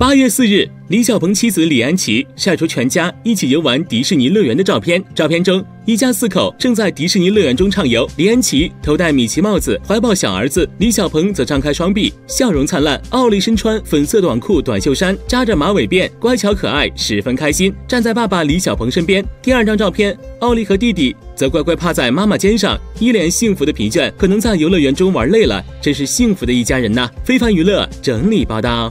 八月四日，李小鹏妻子李安琪晒出全家一起游玩迪士尼乐园的照片。照片中，一家四口正在迪士尼乐园中畅游。李安琪头戴米奇帽子，怀抱小儿子；李小鹏则张开双臂，笑容灿烂。奥利身穿粉色短裤、短袖衫，扎着马尾辫，乖巧可爱，十分开心，站在爸爸李小鹏身边。第二张照片，奥利和弟弟则乖乖趴在妈妈肩上，一脸幸福的疲倦，可能在游乐园中玩累了，真是幸福的一家人呐！非凡娱乐整理报道。